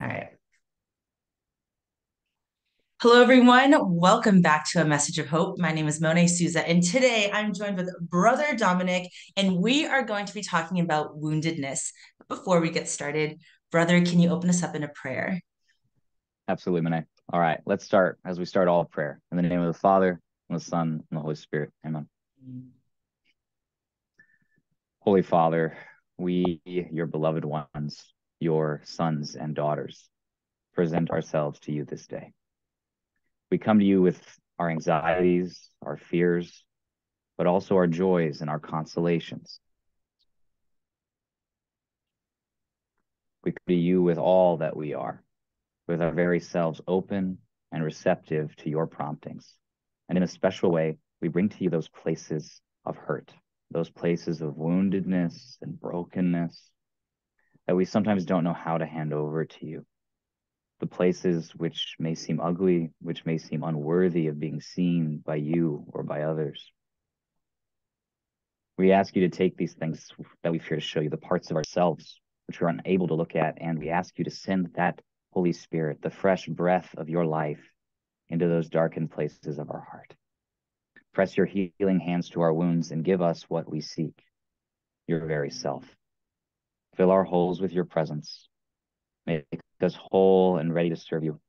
All right. Hello, everyone. Welcome back to A Message of Hope. My name is Monet Souza, and today I'm joined with Brother Dominick, and we are going to be talking about woundedness. Before we get started, Brother, can you open us up in a prayer? Absolutely, Monet. All right, let's start as we start all prayer. In the name of the Father, and the Son, and the Holy Spirit. Amen. Holy Father, we, your beloved ones, your sons and daughters, present ourselves to you this day. We come to you with our anxieties, our fears, but also our joys and our consolations. We come to you with all that we are, with our very selves open and receptive to your promptings. And in a special way, we bring to you those places of hurt, those places of woundedness and brokenness that we sometimes don't know how to hand over to you the places which may seem ugly, which may seem unworthy of being seen by you or by others. We ask you to take these things that we fear to show you, the parts of ourselves which we're unable to look at, and we ask you to send that Holy Spirit, the fresh breath of your life, into those darkened places of our heart. Press your healing hands to our wounds and give us what we seek, your very self. Fill our holes with your presence. Make us whole and ready to serve you.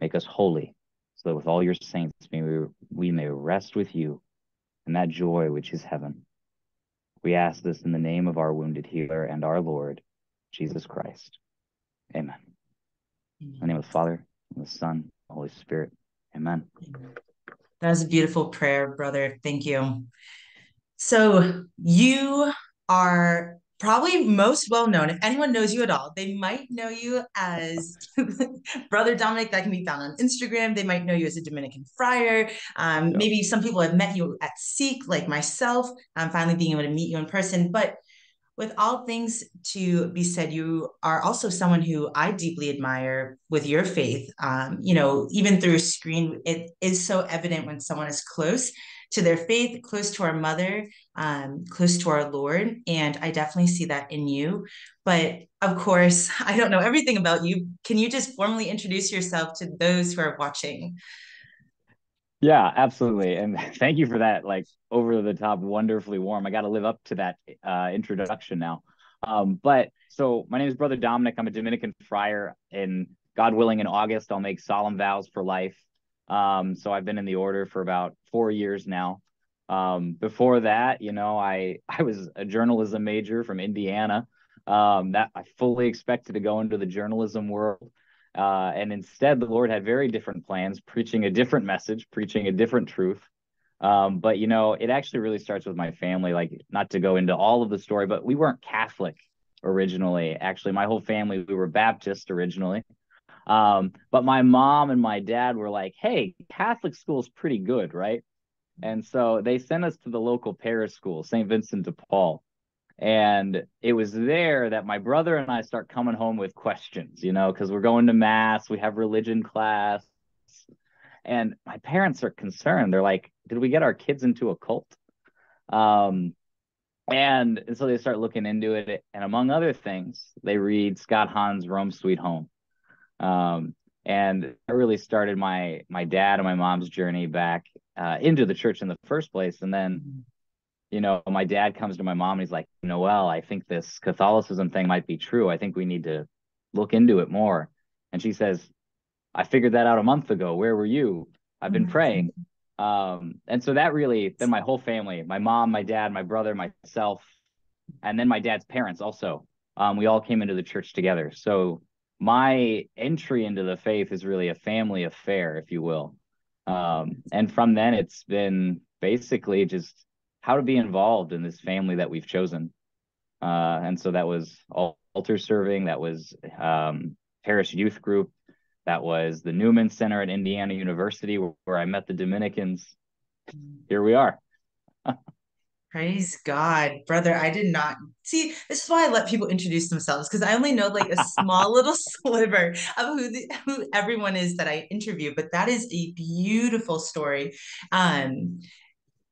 Make us holy, so that with all your saints may we, we may rest with you in that joy which is heaven. We ask this in the name of our wounded healer and our Lord, Jesus Christ. Amen. In the name of the Father, and the Son, and the Holy Spirit. Amen. That was a beautiful prayer, brother. Thank you. So you are probably most well known. If anyone knows you at all, they might know you as Brother Dominick. That can be found on Instagram. They might know you as a Dominican friar. Um, Maybe some people have met you at Seek, like myself. I'm um, finally being able to meet you in person. But with all things to be said, you are also someone who I deeply admire with your faith. Um, you know, even through a screen, it is so evident when someone is close to their faith, close to our mother, um, close to our Lord. And I definitely see that in you. But of course, I don't know everything about you. Can you just formally introduce yourself to those who are watching? Yeah, absolutely. And thank you for that, like over the top, wonderfully warm. I got to live up to that uh, introduction now. Um, but so my name is Brother Dominick. I'm a Dominican friar, and God willing, in August, I'll make solemn vows for life. Um, so I've been in the order for about four years now. Um, before that, you know, I I was a journalism major from Indiana. Um, that I fully expected to go into the journalism world. Uh, and instead, the Lord had very different plans, preaching a different message, preaching a different truth. Um, but you know, it actually really starts with my family. Like, not to go into all of the story, but we weren't Catholic originally. Actually, my whole family we were Baptist originally. Um, but my mom and my dad were like, hey, Catholic school's pretty good, right? And so they sent us to the local parish school, St. Vincent de Paul. And it was there that my brother and I start coming home with questions, you know, because we're going to mass, we have religion class. And my parents are concerned. They're like, did we get our kids into a cult? Um, and, and so they start looking into it. And among other things, they read Scott Hahn's Rome Sweet Home. Um, and that really started my my dad and my mom's journey back uh, into the church in the first place. And then, you know, my dad comes to my mom and he's like, Noel, I think this Catholicism thing might be true. I think we need to look into it more. And she says, I figured that out a month ago. Where were you? I've been mm-hmm. praying. Um, and so that really, then my whole family, my mom, my dad, my brother, myself, and then my dad's parents also, um, we all came into the church together. So my entry into the faith is really a family affair, if you will. Um, and from then, it's been basically just how to be involved in this family that we've chosen. Uh, and so that was altar serving, that was um, parish youth group, that was the Newman Center at Indiana University, where, where I met the Dominicans. Here we are. Praise God, brother. I did not see. This is why I let people introduce themselves because I only know like a small little sliver of who the, who everyone is that I interview. But that is a beautiful story. Um,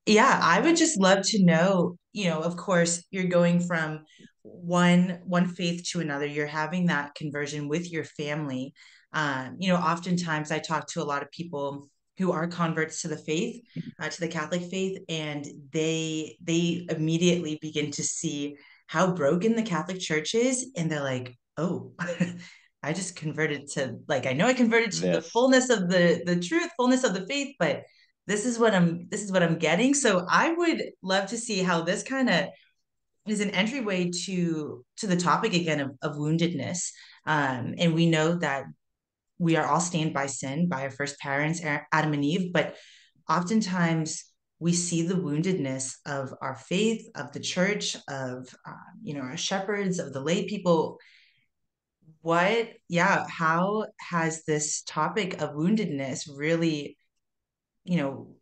yeah, I would just love to know. You know, of course, you're going from one one faith to another you're having that conversion with your family um, you know oftentimes i talk to a lot of people who are converts to the faith uh, to the catholic faith and they they immediately begin to see how broken the catholic church is and they're like oh i just converted to like i know i converted to this. the fullness of the the truth fullness of the faith but this is what i'm this is what i'm getting so i would love to see how this kind of is an entryway to to the topic again of, of woundedness um, and we know that we are all stained by sin by our first parents adam and eve but oftentimes we see the woundedness of our faith of the church of uh, you know our shepherds of the lay people. What yeah how has this topic of woundedness really you know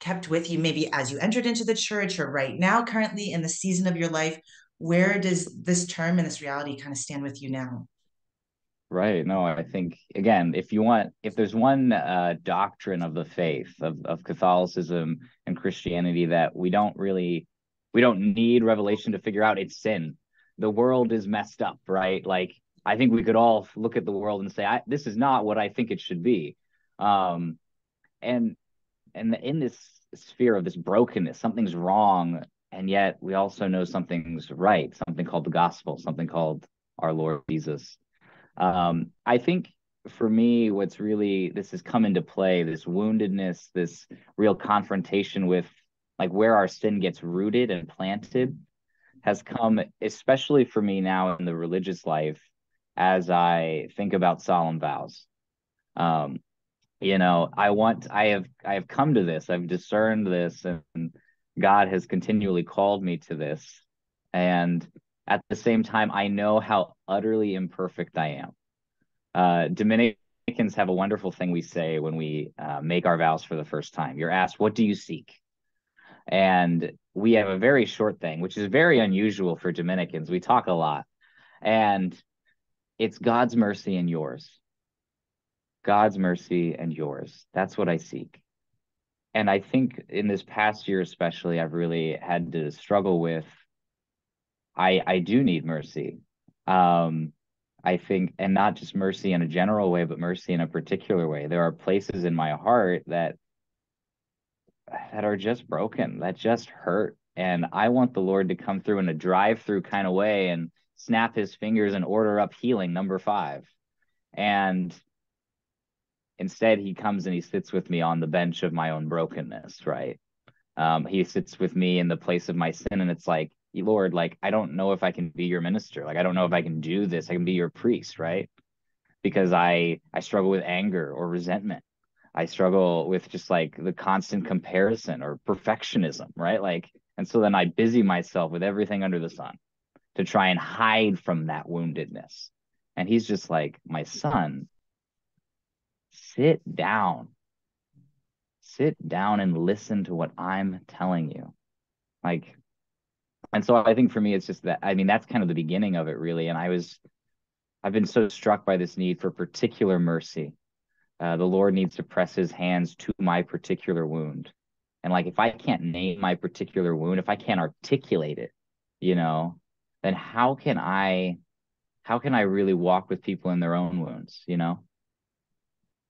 kept with you maybe as you entered into the church or right now currently in the season of your life? Where does this term and this reality kind of stand with you now right. No i think again if you want if there's one uh, doctrine of the faith of, of catholicism and christianity that we don't really we don't need revelation to figure out it's sin. The world is messed up right? Like i think we could all look at the world and say I this is not what i think it should be. Um and and in this sphere of this brokenness something's wrong and yet we also know something's right something called the gospel something called our lord jesus um, i think for me what's really this has come into play this woundedness this real confrontation with like where our sin gets rooted and planted has come especially for me now in the religious life as i think about solemn vows. Um, you know i want i have i have come to this i've discerned this and god has continually called me to this. And at the same time i know how utterly imperfect i am. Uh, dominicans have a wonderful thing we say when we uh, make our vows for the first time. You're asked what do you seek? And we have a very short thing which is very unusual for dominicans. We talk a lot. And it's god's mercy and yours. God's mercy and yours. That's what I seek. And I think in this past year, especially, I've really had to struggle with I I do need mercy. Um, I think, and not just mercy in a general way, but mercy in a particular way. There are places in my heart that that are just broken, that just hurt. And I want the Lord to come through in a drive-through kind of way and snap his fingers and order up healing number five. And Instead, he comes and he sits with me on the bench of my own brokenness, right? Um, he sits with me in the place of my sin, and it's like, Lord, like I don't know if I can be your minister. Like I don't know if I can do this. I can be your priest, right? Because I I struggle with anger or resentment. I struggle with just like the constant comparison or perfectionism, right? Like, and so then I busy myself with everything under the sun to try and hide from that woundedness. And he's just like, my son, sit down. Sit down and listen to what I'm telling you. Like, and so I think for me, it's just that, I mean, that's kind of the beginning of it, really. And I was, I've been so struck by this need for particular mercy. Uh, the Lord needs to press his hands to my particular wound. And like, if I can't name my particular wound, if I can't articulate it, you know, then how can I, how can I really walk with people in their own wounds, you know?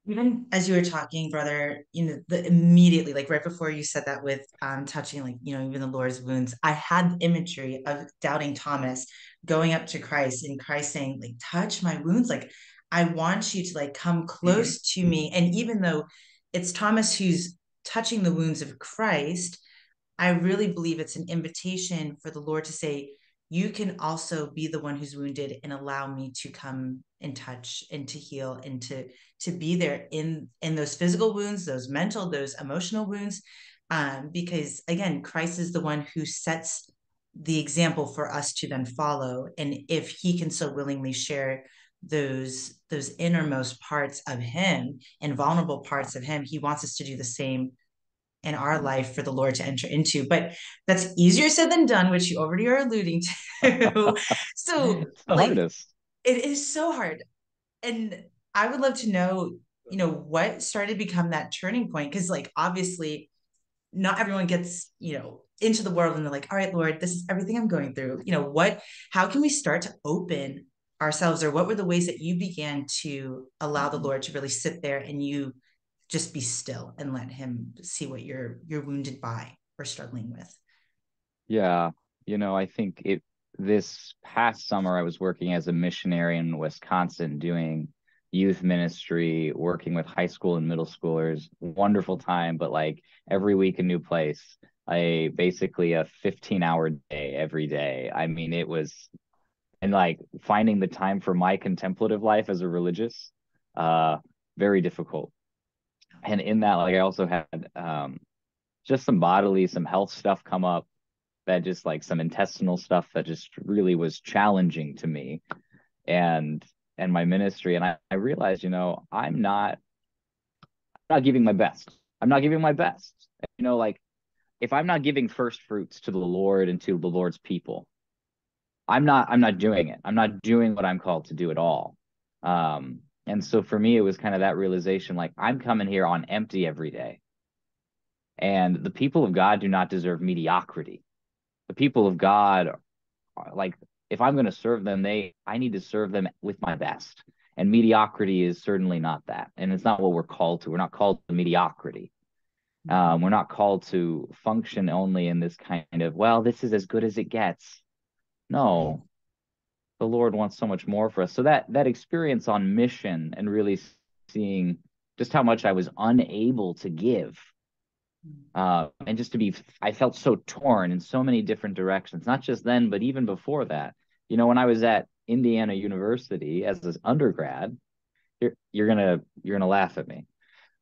Even as you were talking brother you know the immediately like right before you said that with um touching like you know even the lord's wounds i had imagery of doubting thomas going up to christ and christ saying like touch my wounds like i want you to like come close mm-hmm. to me and even though it's thomas who's touching the wounds of christ i really believe it's an invitation for the lord to say you can also be the one who's wounded and allow me to come and touch and to heal and to to be there in in those physical wounds those mental those emotional wounds. Um, because again christ is the one who sets the example for us to then follow. And if he can so willingly share those those innermost parts of him and vulnerable parts of him he wants us to do the same in our life for the Lord to enter into. But that's easier said than done, which you already are alluding to. so like, it is so hard. And I would love to know, you know, what started to become that turning point. Cause like obviously not everyone gets, you know, into the world and they're like, all right, Lord, this is everything I'm going through. You know, what, how can we start to open ourselves or what were the ways that you began to allow the Lord to really sit there and you just be still and let him see what you're you're wounded by or struggling with? Yeah, you know, I think it this past summer I was working as a missionary in Wisconsin doing youth ministry, working with high school and middle schoolers. Wonderful time, but like every week a new place. I basically a 15 hour day every day. I mean, it was and like finding the time for my contemplative life as a religious, uh, very difficult. And in that, like I also had um just some bodily, some health stuff come up that just like some intestinal stuff that just really was challenging to me and and my ministry. And I, I realized you know i'm not I'm not giving my best. I'm not giving my best. You know like if i'm not giving first fruits to the lord and to the lord's people i'm not i'm not doing it. I'm not doing what i'm called to do at all. Um and so for me it was kind of that realization like i'm coming here on empty every day and the people of god do not deserve mediocrity the people of God, like if I'm going to serve them, they I need to serve them with my best. And mediocrity is certainly not that. And it's not what we're called to. We're not called to mediocrity. Um, we're not called to function only in this kind of, well, this is as good as it gets. No, the Lord wants so much more for us. So that that experience on mission and really seeing just how much I was unable to give uh, and just to be i felt so torn in so many different directions not just then but even before that. You know when i was at indiana university as an undergrad you're, you're gonna you're gonna laugh at me.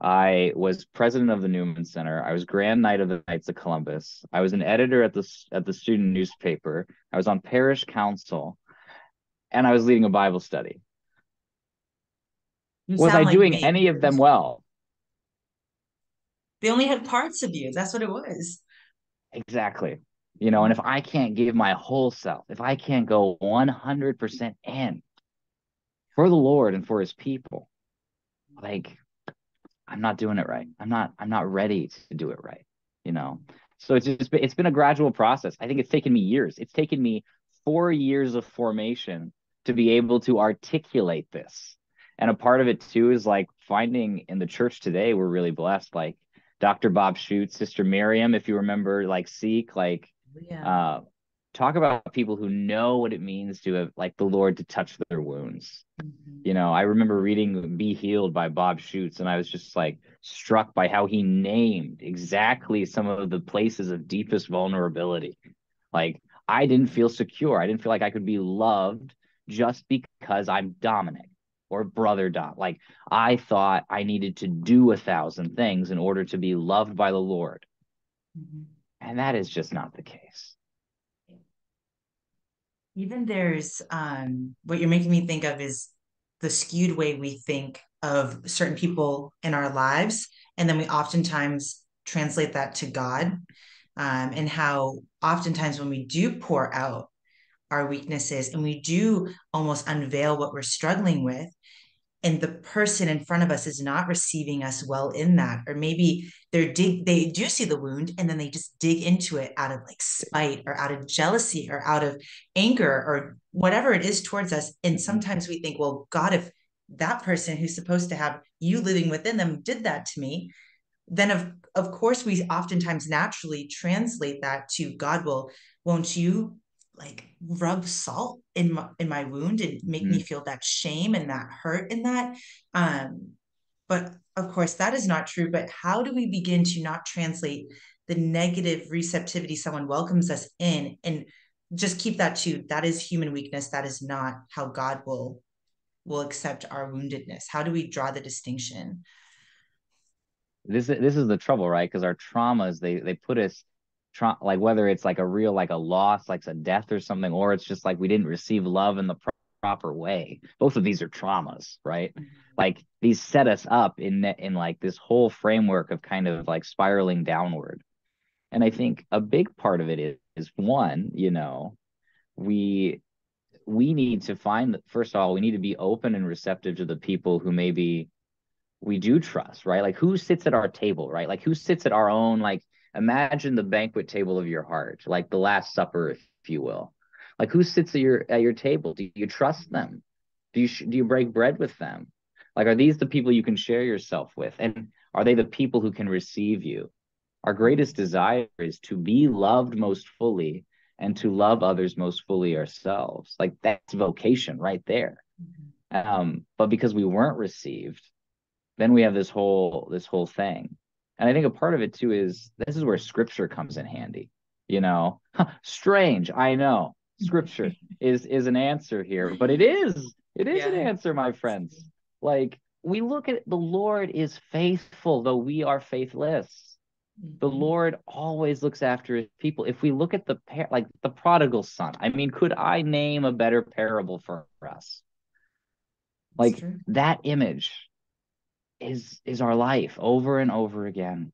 I was president of the newman center. I was grand knight of the knights of columbus. I was an editor at the at the student newspaper. I was on parish council and i was leading a bible study you was i like doing me. any of them well they only had parts of you. That's what it was. Exactly. You know, and if I can't give my whole self, if I can't go 100% in for the Lord and for his people, like I'm not doing it right. I'm not I'm not ready to do it right, you know. So it's just it's been a gradual process. I think it's taken me years. It's taken me 4 years of formation to be able to articulate this. And a part of it too is like finding in the church today we're really blessed like Dr. Bob Schuchts, Sister Miriam, if you remember, like Seek, like yeah. uh, talk about people who know what it means to have like the Lord to touch their wounds. Mm-hmm. You know, I remember reading Be Healed by Bob Schuchts, and I was just like struck by how he named exactly some of the places of deepest vulnerability. Like I didn't feel secure. I didn't feel like I could be loved just because I'm Dominick or brother Dot. Like I thought I needed to do a thousand things in order to be loved by the Lord. Mm-hmm. And that is just not the case. Even there's um, what you're making me think of is the skewed way we think of certain people in our lives. And then we oftentimes translate that to God. Um, and how oftentimes when we do pour out our weaknesses and we do almost unveil what we're struggling with, and the person in front of us is not receiving us well in that or maybe they're dig they do see the wound and then they just dig into it out of like spite or out of jealousy or out of anger or whatever it is towards us and mm-hmm. sometimes we think well god if that person who's supposed to have you living within them did that to me then of of course we oftentimes naturally translate that to god will won't you like rub salt in my in my wound and make mm. me feel that shame and that hurt in that um but of course that is not true but how do we begin to not translate the negative receptivity someone welcomes us in and just keep that too that is human weakness. That is not how god will will accept our woundedness. How do we draw the distinction? This is this is the trouble right? Because our traumas they they put us tra- like whether it's like a real like a loss like a death or something or it's just like we didn't receive love in the pro- proper way. Both of these are traumas right? Mm-hmm. like these set us up in in like this whole framework of kind of like spiraling downward. And i think a big part of it is, is one you know we we need to find first of all we need to be open and receptive to the people who maybe we do trust right? Like who sits at our table right? Like who sits at our own like imagine the banquet table of your heart, like the Last Supper, if you will. Like who sits at your at your table? Do you trust them? Do you do you break bread with them? Like are these the people you can share yourself with? And are they the people who can receive you? Our greatest desire is to be loved most fully and to love others most fully ourselves. Like that's vocation right there. Mm-hmm. Um, but because we weren't received, then we have this whole this whole thing. And I think a part of it too is this is where scripture comes in handy. You know, strange, I know. Scripture is is an answer here, but it is it is yeah. an answer, my friends. Like we look at the Lord is faithful, though we are faithless the mm-hmm. Lord always looks after his people. If we look at the par- like the prodigal son, I mean, could I name a better parable for us? Like that image is is our life over and over again.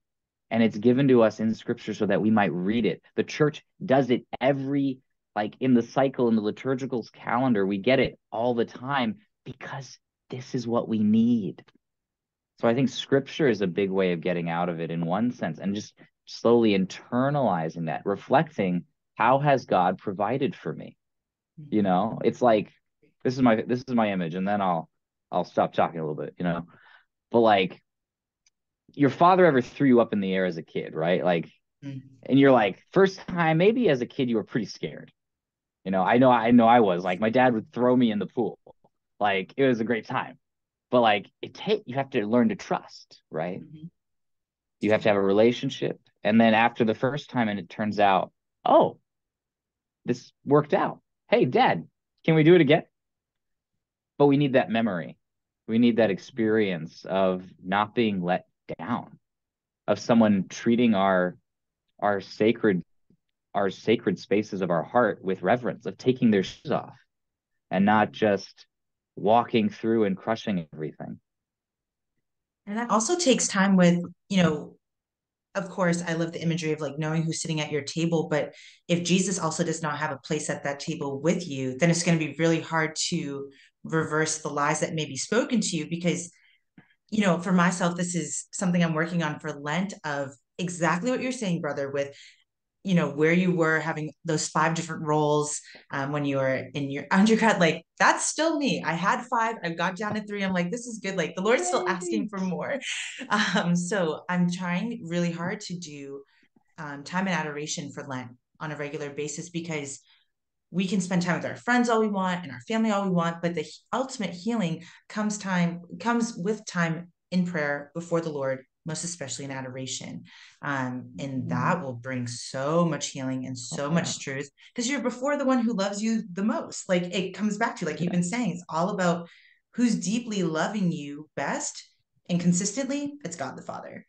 And it's given to us in scripture so that we might read it. The church does it every like in the cycle in the liturgical calendar, we get it all the time because this is what we need. So I think scripture is a big way of getting out of it in one sense and just slowly internalizing that, reflecting how has God provided for me? Mm-hmm. You know, it's like this is my this is my image, and then I'll I'll stop talking a little bit, you know. But like your father ever threw you up in the air as a kid, right? Like mm-hmm. and you're like, first time, maybe as a kid you were pretty scared. You know, I know I know I was like my dad would throw me in the pool. Like it was a great time but like it take you have to learn to trust right mm-hmm. you have to have a relationship and then after the first time and it turns out oh this worked out hey dad can we do it again but we need that memory we need that experience of not being let down of someone treating our our sacred our sacred spaces of our heart with reverence of taking their shoes off and not just walking through and crushing everything. And that also takes time with, you know, of course, I love the imagery of like knowing who's sitting at your table. But if Jesus also does not have a place at that table with you, then it's going to be really hard to reverse the lies that may be spoken to you. Because, you know, for myself, this is something I'm working on for Lent of exactly what you're saying, brother, with you know where you were having those five different roles um, when you were in your undergrad. Like that's still me. I had five. I got down to three. I'm like this is good. Like the lord's still asking for more. Um, so i'm trying really hard to do um, time and adoration for lent on a regular basis because we can spend time with our friends all we want and our family all we want but the ultimate healing comes time comes with time in prayer before the lord most especially in adoration. Um, and that mm-hmm. will bring so much healing and so oh, much truth because you're before the one who loves you the most. Like it comes back to, like you've been saying, it's all about who's deeply loving you best and consistently. It's God the Father.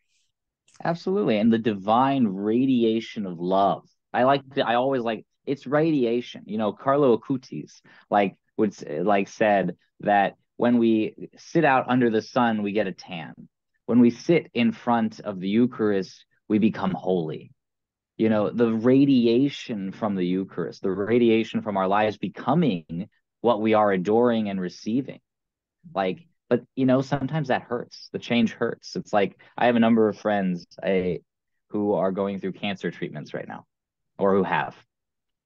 Absolutely. And the divine radiation of love. I like, the, I always like, it's radiation. You know, Carlo Acutis like would like said that when we sit out under the sun, we get a tan when we sit in front of the Eucharist, we become holy. You know, the radiation from the Eucharist, the radiation from our lives becoming what we are adoring and receiving. Like, but you know, sometimes that hurts. The change hurts. It's like I have a number of friends I, who are going through cancer treatments right now, or who have,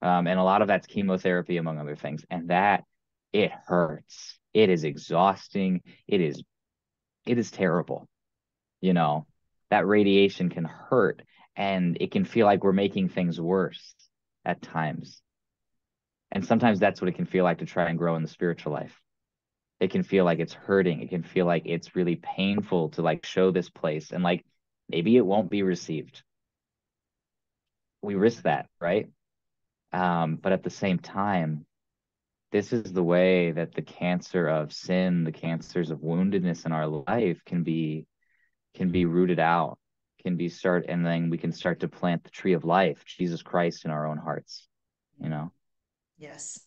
um, and a lot of that's chemotherapy, among other things, and that it hurts. It is exhausting. It is, it is terrible. You know that radiation can hurt and it can feel like we're making things worse at times. And sometimes that's what it can feel like to try and grow in the spiritual life. It can feel like it's hurting. It can feel like it's really painful to like show this place and like maybe it won't be received. We risk that right um, but at the same time this is the way that the cancer of sin the cancers of woundedness in our life can be can be rooted out, can be start, and then we can start to plant the tree of life, Jesus Christ, in our own hearts. You know. Yes.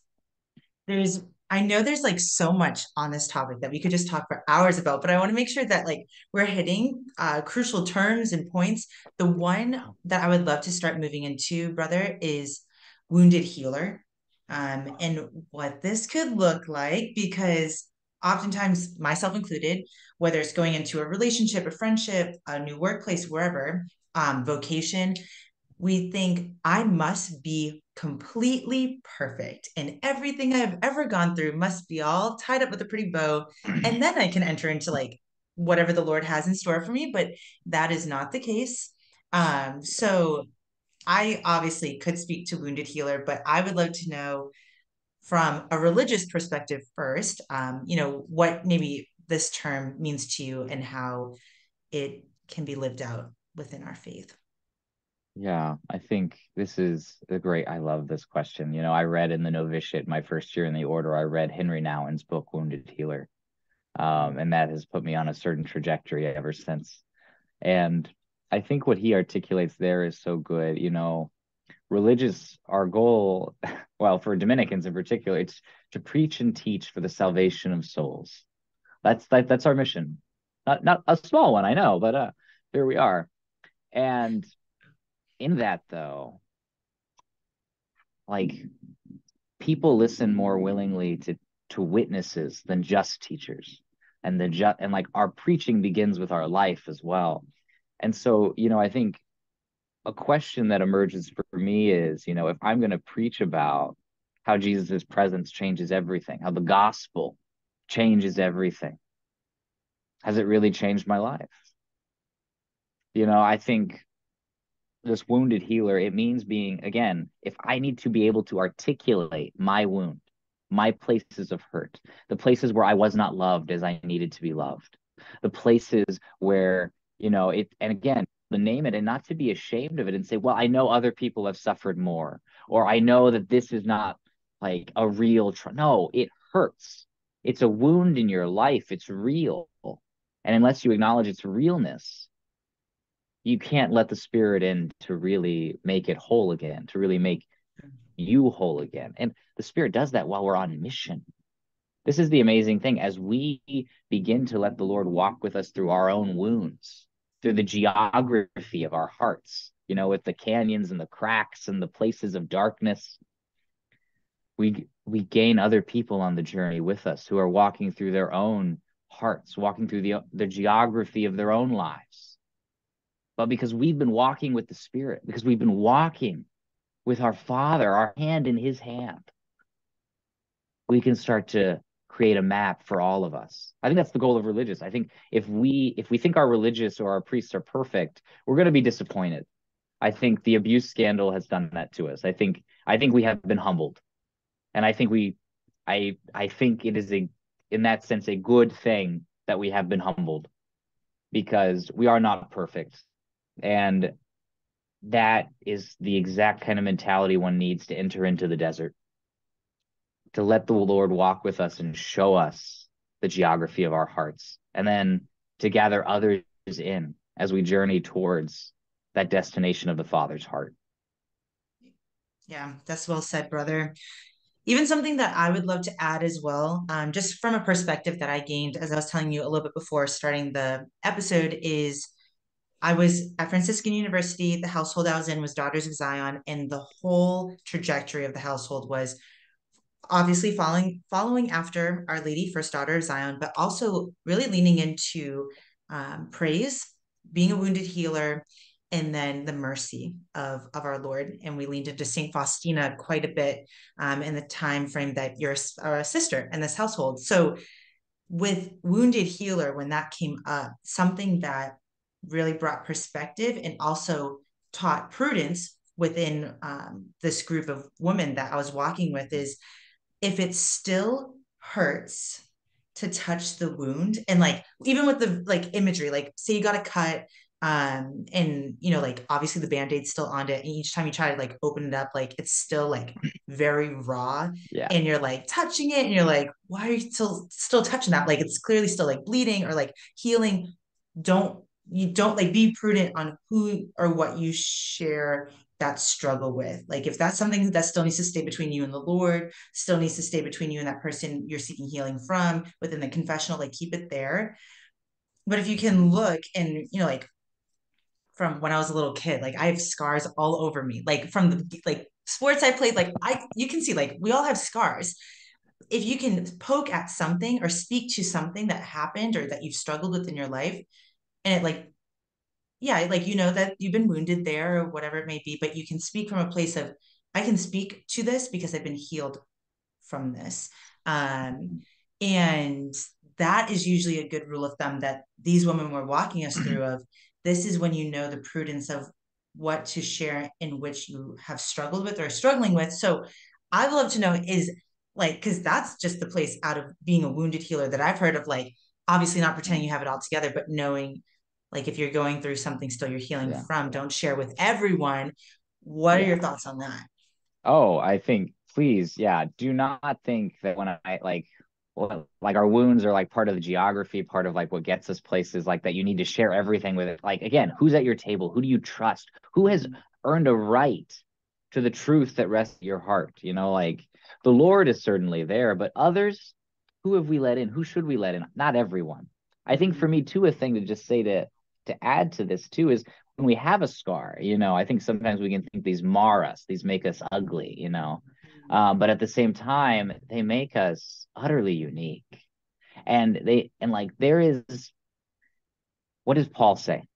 There's I know there's like so much on this topic that we could just talk for hours about, but I want to make sure that like we're hitting uh, crucial terms and points. The one that I would love to start moving into, brother, is wounded healer, um, and what this could look like because oftentimes myself included whether it's going into a relationship a friendship a new workplace wherever um, vocation, we think I must be completely perfect and everything I've ever gone through must be all tied up with a pretty bow. And then I can enter into like whatever the Lord has in store for me. But that is not the case. Um, so I obviously could speak to Wounded Healer, but I would love to know from a religious perspective first, um, you know, what maybe this term means to you and how it can be lived out within our faith. Yeah, I think this is a great. I love this question. You know, I read in the novitiate my first year in the order. I read Henri Nouwen's book Wounded Healer, um, and that has put me on a certain trajectory ever since. And I think what he articulates there is so good. You know, religious our goal, well, for Dominicans in particular, it's to preach and teach for the salvation of souls. That's that, that's our mission. Not not a small one, I know, but uh, here we are. And in that though like people listen more willingly to to witnesses than just teachers and the just and like our preaching begins with our life as well and so you know i think a question that emerges for me is you know if i'm going to preach about how jesus' presence changes everything how the gospel changes everything has it really changed my life? You know i think this wounded healer, it means being, again, if I need to be able to articulate my wound, my places of hurt, the places where I was not loved as I needed to be loved, the places where, you know, it, and again, to name it and not to be ashamed of it and say, well, I know other people have suffered more, or I know that this is not like a real, no, it hurts. It's a wound in your life. It's real. And unless you acknowledge its realness, you can't let the spirit in to really make it whole again, to really make you whole again. And the spirit does that while we're on mission. This is the amazing thing. As we begin to let the Lord walk with us through our own wounds, through the geography of our hearts, you know, with the canyons and the cracks and the places of darkness, we we gain other people on the journey with us who are walking through their own hearts, walking through the the geography of their own lives. But because we've been walking with the Spirit, because we've been walking with our Father, our hand in His hand, we can start to create a map for all of us. I think that's the goal of religious. I think if we if we think our religious or our priests are perfect, we're going to be disappointed. I think the abuse scandal has done that to us. I think I think we have been humbled. And I think we I I think it is a in that sense a good thing that we have been humbled because we are not perfect and that is the exact kind of mentality one needs to enter into the desert to let the Lord walk with us and show us the geography of our hearts, and then to gather others in as we journey towards that destination of the Father's heart. Yeah, that's well said, brother. Even something that I would love to add as well, um, just from a perspective that I gained as I was telling you a little bit before starting the episode, is I was at Franciscan University. The household I was in was Daughters of Zion, and the whole trajectory of the household was obviously following following after Our Lady, First Daughter of Zion, but also really leaning into um, praise, being a wounded healer, and then the mercy of of our Lord. And we leaned into Saint Faustina quite a bit um, in the time frame that you're a sister in this household. So with wounded healer, when that came up, something that really brought perspective and also taught prudence within um, this group of women that I was walking with is if it still hurts to touch the wound and like even with the like imagery like say you got a cut um and you know like obviously the band-aid's still on it and each time you try to like open it up like it's still like very raw yeah. and you're like touching it and you're like why are you still still touching that? Like it's clearly still like bleeding or like healing. Don't you don't like be prudent on who or what you share that struggle with. Like if that's something that still needs to stay between you and the Lord, still needs to stay between you and that person you're seeking healing from within the confessional, like keep it there. But if you can look and you know, like from when I was a little kid, like I have scars all over me, like from the like sports I played, like I you can see like we all have scars. If you can poke at something or speak to something that happened or that you've struggled with in your life, and it like yeah, like you know that you've been wounded there or whatever it may be, but you can speak from a place of I can speak to this because I've been healed from this. Um, and that is usually a good rule of thumb that these women were walking us through of this is when you know the prudence of what to share in which you have struggled with or struggling with. So I'd love to know is like, because that's just the place out of being a wounded healer that I've heard of, like, obviously not pretending you have it all together, but knowing like if you're going through something still you're healing yeah. from, don't share with everyone. What yeah. are your thoughts on that? Oh, I think please, yeah, do not think that when I like well, like our wounds are like part of the geography, part of like what gets us places like that. You need to share everything with it. Like again, who's at your table? Who do you trust? Who has mm-hmm. earned a right to the truth that rests your heart? You know, like the Lord is certainly there, but others, who have we let in? Who should we let in? Not everyone. I think for mm-hmm. me too, a thing to just say to to add to this too is when we have a scar, you know, I think sometimes we can think these mar us, these make us ugly, you know. Um, but at the same time, they make us utterly unique. And they and like there is what does Paul say?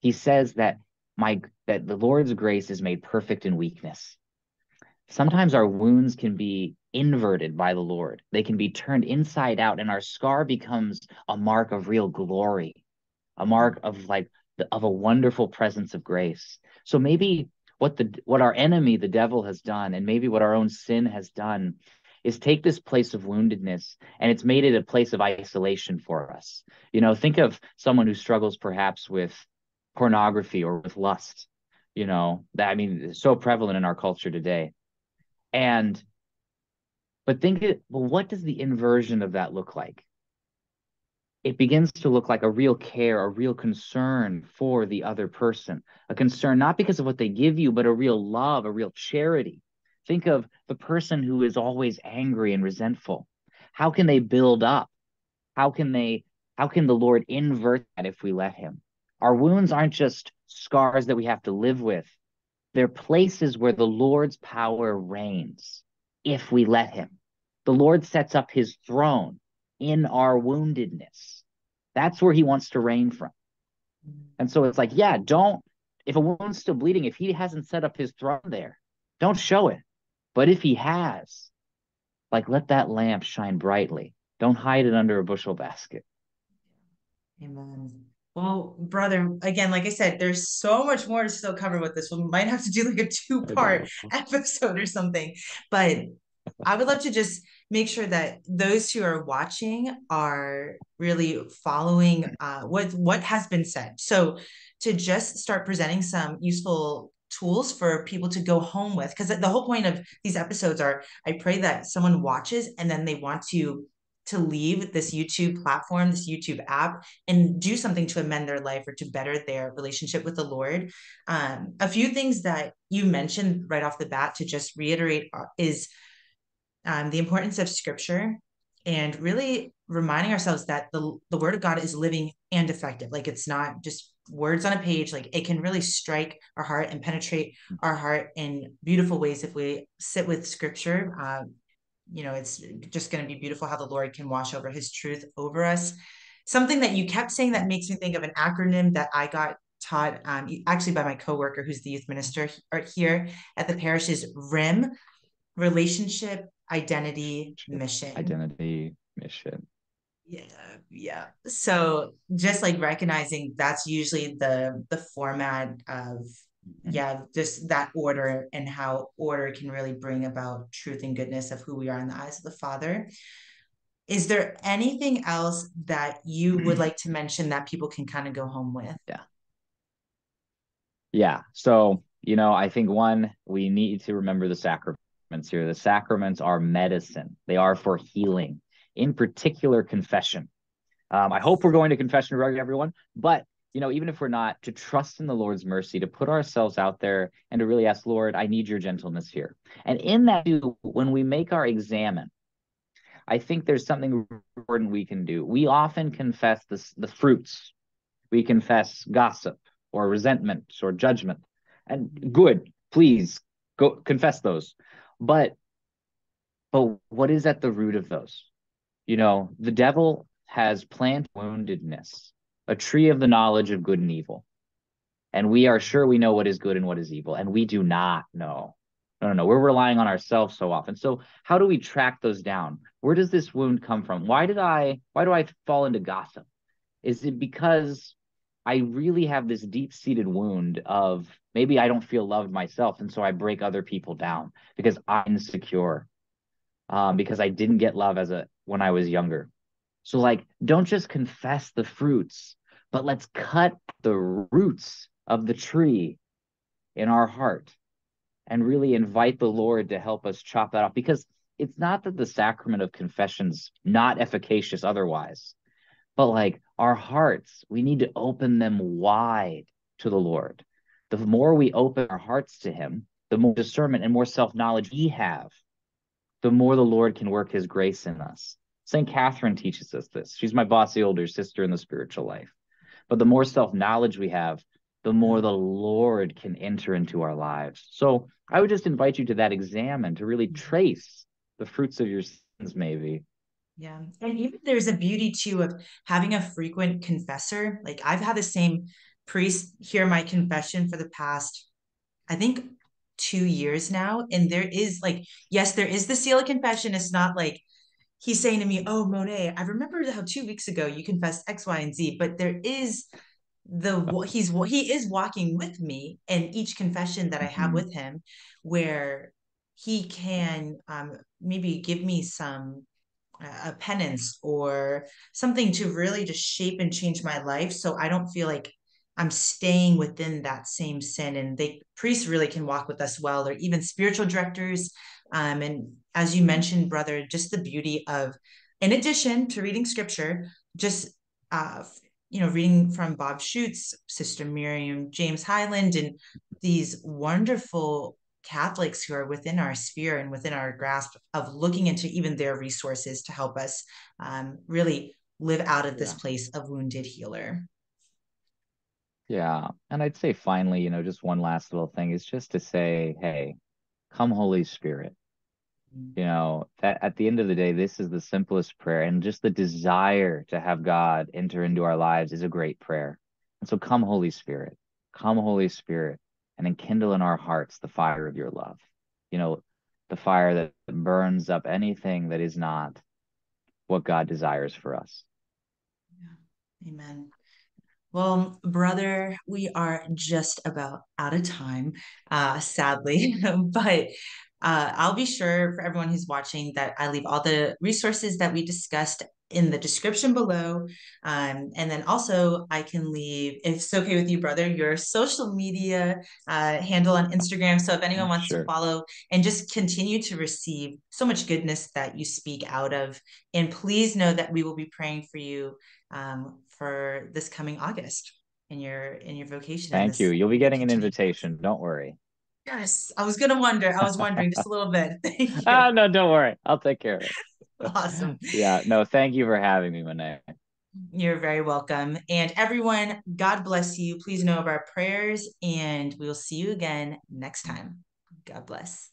He says that my that the Lord's grace is made perfect in weakness. Sometimes our wounds can be inverted by the Lord. They can be turned inside out, and our scar becomes a mark of real glory, a mark of like of a wonderful presence of grace. So maybe what the what our enemy the devil has done and maybe what our own sin has done is take this place of woundedness and it's made it a place of isolation for us. You know think of someone who struggles perhaps with pornography or with lust you know that i mean so prevalent in our culture today. And but think it well what does the inversion of that look like it begins to look like a real care, a real concern for the other person, a concern not because of what they give you, but a real love, a real charity. Think of the person who is always angry and resentful. How can they build up? How can they, how can the Lord invert that if we let him? Our wounds aren't just scars that we have to live with. They're places where the Lord's power reigns if we let him. The Lord sets up his throne in our woundedness. That's where he wants to reign from. And so it's like, yeah, don't, if a wound's still bleeding, if he hasn't set up his throne there, don't show it. But if he has, like, let that lamp shine brightly. Don't hide it under a bushel basket. Amen. Well, brother, again, like I said, there's so much more to still cover with this. We might have to do like a two part episode or something. But I would love to just make sure that those who are watching are really following uh, what what has been said. So to just start presenting some useful tools for people to go home with because the whole point of these episodes are i pray that someone watches and then they want to to leave this youtube platform this youtube app and do something to amend their life or to better their relationship with the lord um, a few things that you mentioned right off the bat to just reiterate is um, the importance of scripture and really reminding ourselves that the, the word of God is living and effective. Like it's not just words on a page, like it can really strike our heart and penetrate our heart in beautiful ways if we sit with scripture. Um, you know, it's just going to be beautiful how the Lord can wash over his truth over us. Something that you kept saying that makes me think of an acronym that I got taught um, actually by my coworker who's the youth minister here at the parish is RIM, relationship identity mission. identity mission. Yeah yeah. So just like recognizing that's usually the the format of mm-hmm. yeah just that order and how order can really bring about truth and goodness of who we are in the eyes of the father. Is there anything else that you would like to mention that people can kind of go home with? Yeah. Yeah so you know i think one we need to remember the sacrifice here. The sacraments are medicine, they are for healing, in particular, confession. Um, I hope we're going to confession regularly, everyone. But you know, even if we're not, to trust in the Lord's mercy, to put ourselves out there and to really ask, Lord, I need your gentleness here. And in that, when we make our examen, I think there's something important we can do. We often confess the, the fruits. We confess gossip or resentment or judgment. And good, please go confess those. But but what is at the root of those? You know, the devil has planted woundedness, a tree of the knowledge of good and evil. and we are sure we know what is good and what is evil, and we do not know. No, no, no. We're relying on ourselves so often. So how do we track those down? Where does this wound come from? Why did I why do I fall into gossip? Is it because I really have this deep-seated wound of maybe I don't feel loved myself, and so I break other people down because I'm insecure, um, because I didn't get love as a when I was younger. So like, don't just confess the fruits, but let's cut the roots of the tree in our heart and really invite the Lord to help us chop that off because it's not that the sacrament of confession's not efficacious otherwise, but like our hearts, we need to open them wide to the Lord. The more we open our hearts to Him, the more discernment and more self knowledge we have, the more the Lord can work His grace in us. St. Catherine teaches us this. She's my bossy older sister in the spiritual life. But the more self knowledge we have, the more the Lord can enter into our lives. So I would just invite you to that exam and to really trace the fruits of your sins, maybe. Yeah. And even there's a beauty too of having a frequent confessor. Like I've had the same priest hear my confession for the past, I think, two years now. And there is like, yes, there is the seal of confession. It's not like he's saying to me, Oh, Monet, I remember how two weeks ago you confessed X, Y, and Z, but there is the he's he is walking with me in each confession that I have mm-hmm. with him, where he can um, maybe give me some a penance or something to really just shape and change my life, so I don't feel like I'm staying within that same sin. And they priests really can walk with us well, or even spiritual directors. Um, and as you mentioned, brother, just the beauty of, in addition to reading scripture, just uh, you know, reading from Bob Schuchts, Sister Miriam James Heidland, and these wonderful Catholics who are within our sphere and within our grasp of looking into even their resources to help us um, really live out of this yeah. place of wounded healer. Yeah. And I'd say finally, you know, just one last little thing is just to say, hey, come, Holy Spirit you know that at the end of the day this is the simplest prayer and just the desire to have god enter into our lives is a great prayer and so come holy spirit come holy spirit and enkindle in our hearts the fire of your love. You know the fire that burns up anything that is not what god desires for us. Yeah. amen. Well, brother, we are just about out of time, uh, sadly, but uh, I'll be sure for everyone who's watching that I leave all the resources that we discussed in the description below. Um, and then also, I can leave, if it's okay with you, brother, your social media uh, handle on Instagram. So if anyone wants sure. to follow and just continue to receive so much goodness that you speak out of. And please know that we will be praying for you um, for this coming August in your in your vocation. Thank you. You'll be getting an invitation. Don't worry. Yes, I was gonna wonder. I was wondering just a little bit. Ah, no, don't worry. I'll take care of it. Awesome. yeah, no, thank you for having me, Monet. You're very welcome. And everyone, God bless you. Please know of our prayers, and we will see you again next time. God bless.